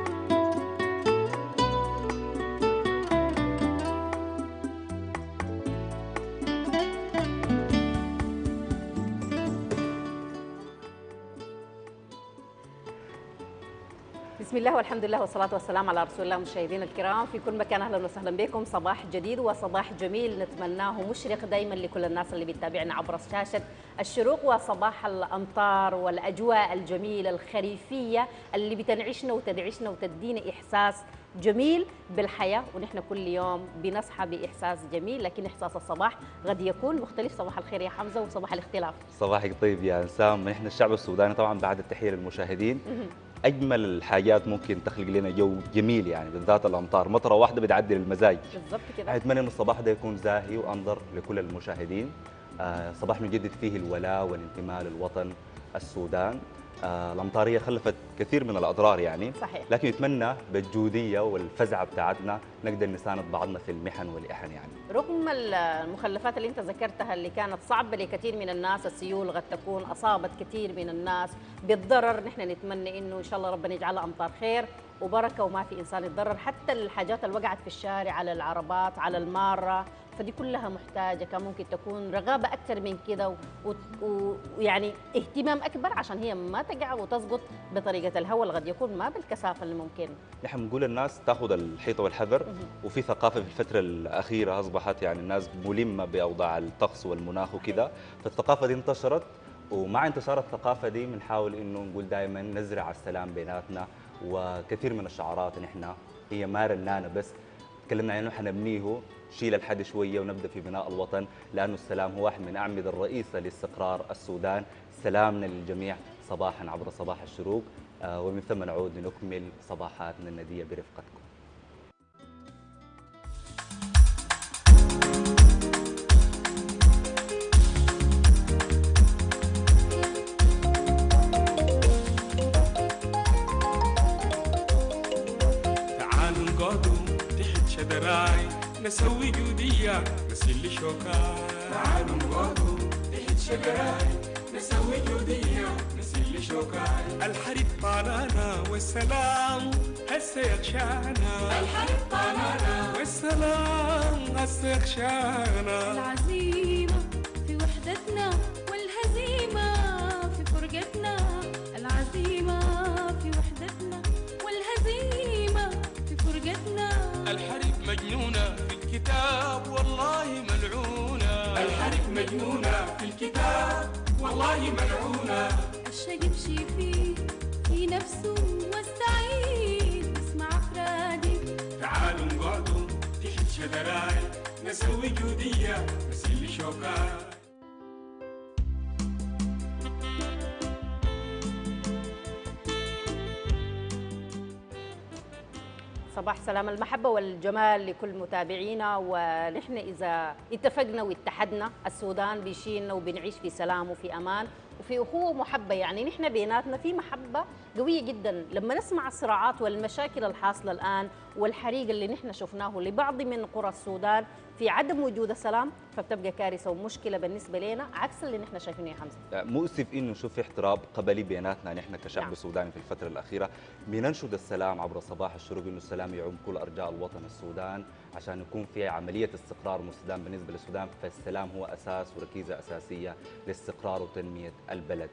か بسم الله والحمد لله والصلاة والسلام على رسول الله مشاهدينا الكرام. في كل مكان أهلا وسهلا بكم. صباح جديد وصباح جميل. نتمناه مشرق دائما لكل الناس اللي بتتابعنا عبر شاشة الشروق وصباح الأمطار والأجواء الجميلة الخريفية اللي بتنعشنا وتدعشنا وتدينا إحساس جميل بالحياة. ونحن كل يوم بنصحى بإحساس جميل لكن إحساس الصباح قد يكون مختلف. صباح الخير يا حمزة وصباح الاختلاف. صباحك طيب يا انسام نحن الشعب السوداني طبعا بعد التحية للمشاهدين. أجمل الحاجات ممكن تخلق لنا جو جميل يعني بالذات الأمطار. مطرة واحدة بتعدل المزاج. بالضبط كده. أتمنى إن الصباح ده يكون زاهي وأنظر لكل المشاهدين. آه صباح نجدد فيه الولاء والانتماء للوطن السودان. آه الامطار هي خلفت كثير من الأضرار يعني. صحيح. لكن نتمنى بالجودية والفزعه بتاعتنا نقدر نساند بعضنا في المحن والإحن يعني. رغم المخلفات اللي انت ذكرتها اللي كانت صعبة لكثير من الناس السيول قد تكون أصابت كثير من الناس بالضرر نحن نتمنى إنه إن شاء الله ربنا يجعلها أمطار خير وبركة وما في إنسان يتضرر. حتى الحاجات اللي وقعت في الشارع على العربات على المارة فدي كلها محتاجة. كان ممكن تكون رغابة أكثر من كده ويعني اهتمام أكبر عشان هي ما تقع وتسقط بطريقة الهواء اللي قد يكون ما بالكثافة اللي ممكن. نحن بنقول الناس تاخذ الحيطة والحذر وفي ثقافة في الفترة الأخيرة أصبحت يعني الناس ملمة بأوضاع الطقس والمناخ وكذا. فالثقافة دي انتشرت ومع انتشار الثقافة دي بنحاول إنه نقول دائما نزرع السلام بيناتنا وكثير من الشعارات نحن هي ما رنانه بس. تكلمنا عنه حنبنيه شيل الحد شوية ونبدأ في بناء الوطن لأنه السلام هو واحد من الاعمده الرئيسة لإستقرار السودان. سلامنا للجميع. صباحا عبر صباح الشروق. آه، ومن ثم نعود لنكمل صباحاتنا الندية برفقتكم. تعالوا نقعدوا تحت شدراي نسوي جودية نسل شوكاي. تعالوا نقعدوا تحت شدراي نسوي جودية نسل شوكاي الحريق طالعنا والسلام هسه يغشانا. الحريق طالعنا. والسلام هسه يغشانا. العزيمة في وحدتنا والهزيمة في فرقتنا. العزيمة في وحدتنا والهزيمة في فرقتنا. الحريق مجنونة في الكتاب والله ملعونة. الحريق مجنونة في الكتاب. والله ملعونة. الشقي يمشي فيه في نفسه والسعيد اسمع أفرادي. تعالوا نقعدوا تحت شدراي نسوي جودية نسل شوكاي صباح سلام المحبة والجمال لكل متابعينا. ونحن إذا اتفقنا واتحدنا السودان بيشيلنا وبنعيش في سلام وفي أمان. وفي أخوة ومحبة يعني نحن بيناتنا في محبة قوية جدا. لما نسمع الصراعات والمشاكل الحاصلة الآن والحريق اللي نحن شفناه لبعض من قرى السودان في عدم وجود السلام فبتبقى كارثة ومشكلة بالنسبة لنا عكس اللي نحن شايفينه يا حمزة. مؤسف إنه نشوف في احتراب قبلي بيناتنا نحن كشعب نعم. سوداني في الفترة الأخيرة. بننشد السلام عبر صباح الشروق إنه السلام يعم كل أرجاء الوطن السودان عشان يكون في عملية استقرار مستدام بالنسبة للسودان فالسلام هو أساس وركيزة أساسية لاستقرار وتنمية البلد.